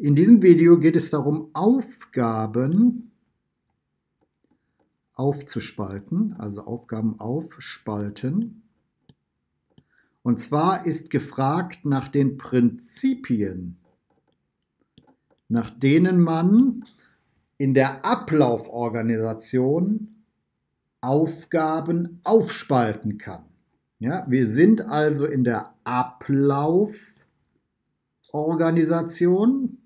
In diesem Video geht es darum, Aufgaben aufzuspalten, also Aufgaben aufspalten. Und zwar ist gefragt nach den Prinzipien, nach denen man in der Ablauforganisation Aufgaben aufspalten kann. Ja, wir sind also in der Ablauforganisation.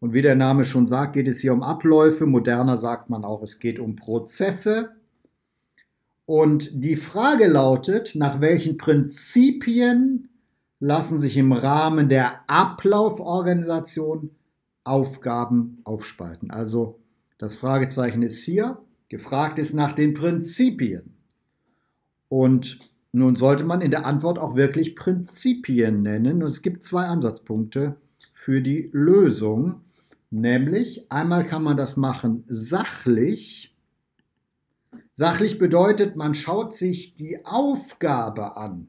Und wie der Name schon sagt, geht es hier um Abläufe. Moderner sagt man auch, es geht um Prozesse. Und die Frage lautet, nach welchen Prinzipien lassen sich im Rahmen der Ablauforganisation Aufgaben aufspalten. Also das Fragezeichen ist hier. Gefragt ist nach den Prinzipien. Und nun sollte man in der Antwort auch wirklich Prinzipien nennen. Und es gibt zwei Ansatzpunkte für die Lösung. Nämlich einmal kann man das machen sachlich. Sachlich bedeutet, man schaut sich die Aufgabe an.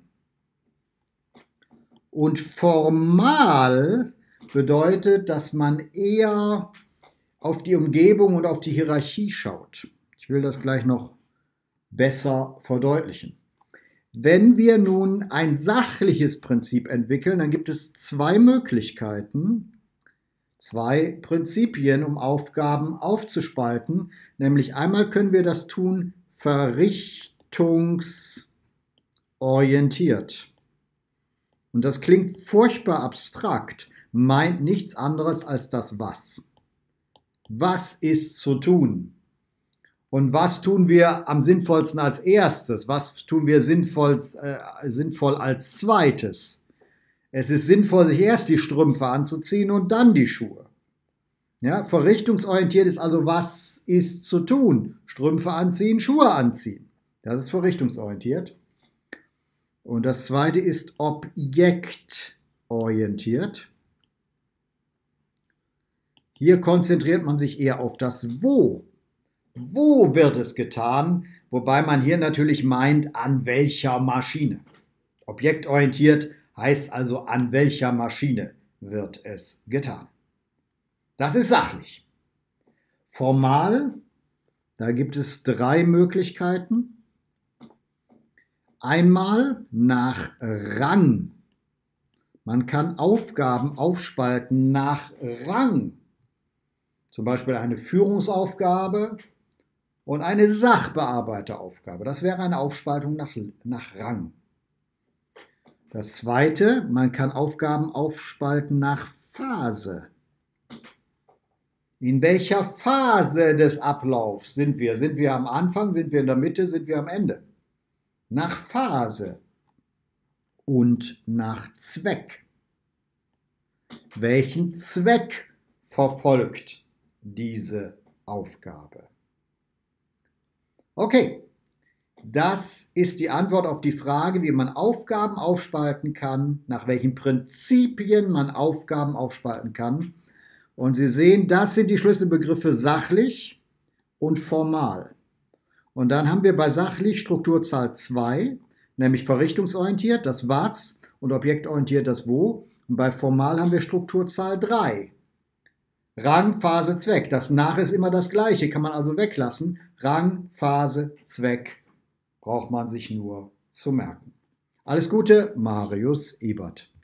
Und formal bedeutet, dass man eher auf die Umgebung und auf die Hierarchie schaut. Ich will das gleich noch besser verdeutlichen. Wenn wir nun ein sachliches Prinzip entwickeln, dann gibt es zwei Möglichkeiten, zwei Prinzipien, um Aufgaben aufzuspalten. Nämlich einmal können wir das tun verrichtungsorientiert. Und das klingt furchtbar abstrakt, meint nichts anderes als das Was. Was ist zu tun? Und was tun wir am sinnvollsten als erstes? Was tun wir sinnvoll, äh, sinnvoll als zweites? Es ist sinnvoll, sich erst die Strümpfe anzuziehen und dann die Schuhe. Ja, verrichtungsorientiert ist also, was ist zu tun? Strümpfe anziehen, Schuhe anziehen. Das ist verrichtungsorientiert. Und das zweite ist objektorientiert. Hier konzentriert man sich eher auf das Wo. Wo wird es getan? Wobei man hier natürlich meint, an welcher Maschine. Objektorientiert heißt also, an welcher Maschine wird es getan. Das ist sachlich. Formal, da gibt es drei Möglichkeiten. Einmal nach Rang. Man kann Aufgaben aufspalten nach Rang. Zum Beispiel eine Führungsaufgabe und eine Sachbearbeiteraufgabe. Das wäre eine Aufspaltung nach, nach Rang. Das zweite, man kann Aufgaben aufspalten nach Phase. In welcher Phase des Ablaufs sind wir? Sind wir am Anfang, sind wir in der Mitte, sind wir am Ende? Nach Phase und nach Zweck. Welchen Zweck verfolgt diese Aufgabe. Okay, das ist die Antwort auf die Frage, wie man Aufgaben aufspalten kann, nach welchen Prinzipien man Aufgaben aufspalten kann. Und Sie sehen, das sind die Schlüsselbegriffe sachlich und formal. Und dann haben wir bei sachlich Strukturzahl 2, nämlich verrichtungsorientiert, das Was und objektorientiert, das Wo. Und bei formal haben wir Strukturzahl 3, Rang, Phase, Zweck. Das Nach ist immer das gleiche, kann man also weglassen. Rang, Phase, Zweck braucht man sich nur zu merken. Alles Gute, Marius Ebert.